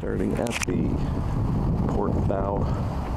Starting at the port bow.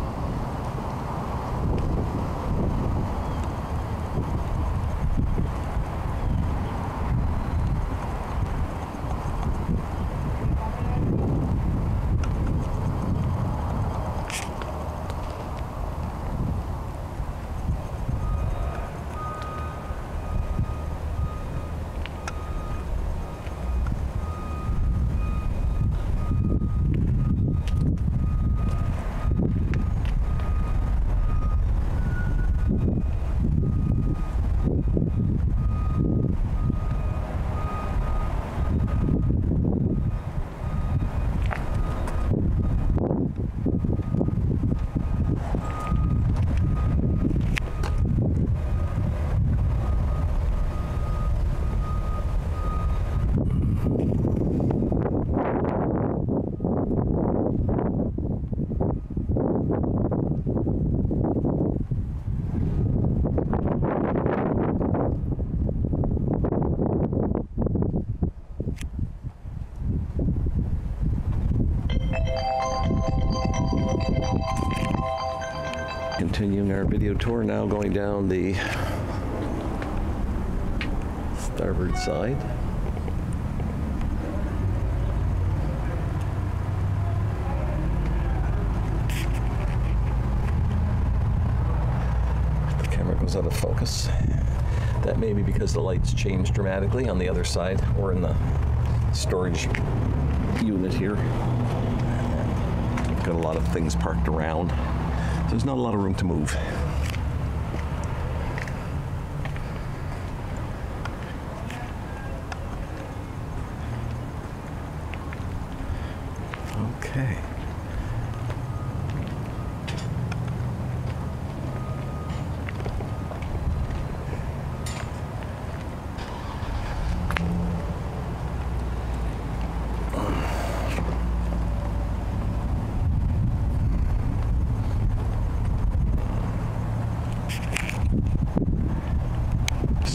Continuing our video tour now going down the starboard side. The camera goes out of focus. That may be because the lights changed dramatically on the other side or in the storage unit here. Got a lot of things parked around. There's not a lot of room to move. Okay.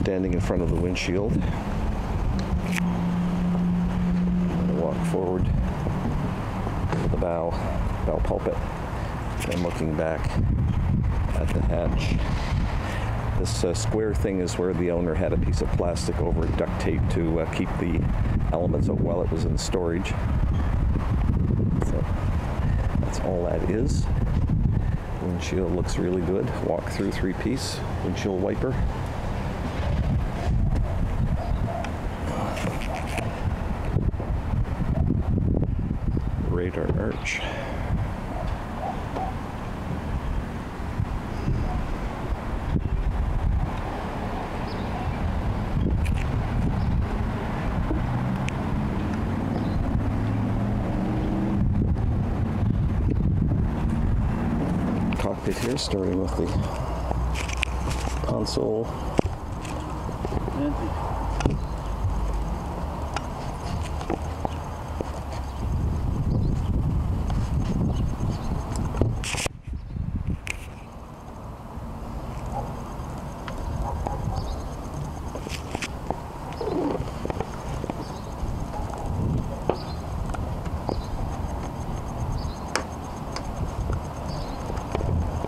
Standing in front of the windshield. Walk forward to the bow, bow pulpit, and looking back at the hatch. This uh, square thing is where the owner had a piece of plastic over duct tape to uh, keep the elements up while it was in storage. So that's all that is. Windshield looks really good. Walk through three piece windshield wiper. Radar arch. Cockpit here, starting with the console.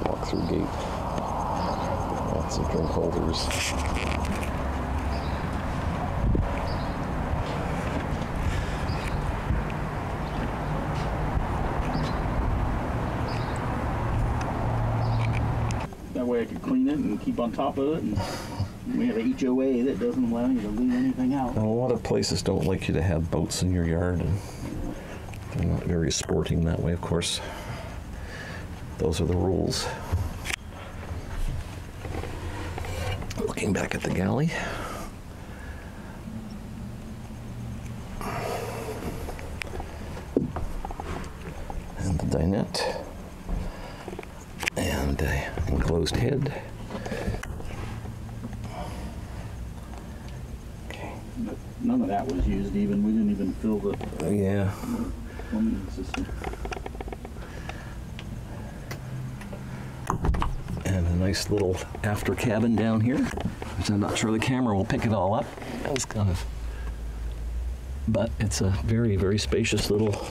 Walk through gate. Lots of drink holders. That way I could clean it and keep on top of it. And we have a HOA that doesn't allow you to leave anything out. And a lot of places don't like you to have boats in your yard, and they're not very sporting that way, of course. Those are the rules. Looking back at the galley. And the dinette. And a enclosed head. Okay. But none of that was used even. We didn't even fill the Yeah. plumbing system. And a nice little after cabin down here, which I'm not sure the camera will pick it all up. Was kind of, but it's a very, very spacious little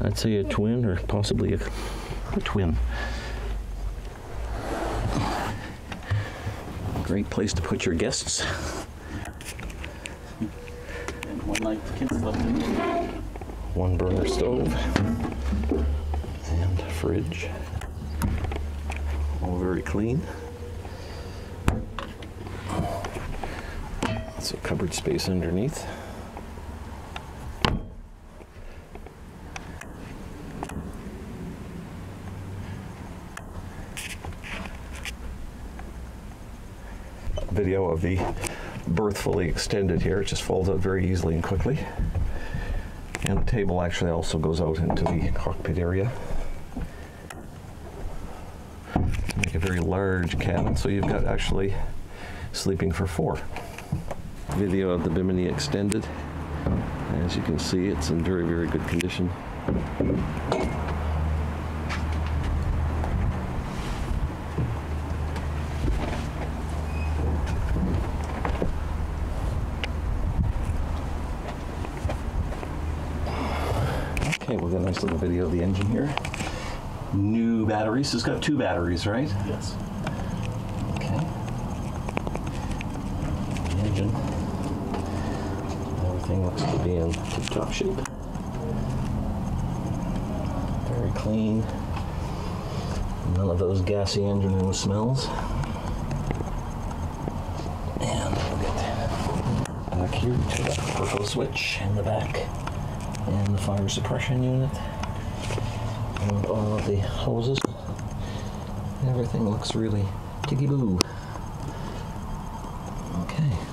I'd say a twin or possibly a, a twin. Great place to put your guests. One night. One burner stove and fridge. All very clean. So cupboard space underneath. Video of the berth fully extended here. It just folds out very easily and quickly. And the table actually also goes out into the cockpit area. A very large cabin, so you've got actually sleeping for four. Video of the Bimini extended. As you can see, it's in very, very good condition. Okay, we'll get a nice little video of the engine here. New batteries. It's got two batteries, right? Yes. Okay. The engine. Everything looks to be in tip-top shape. Very clean. None of those gassy engine room smells. And we'll get back here to that purple switch in the back and the fire suppression unit all of uh, the hoses. Everything looks really ticky-boo. Okay.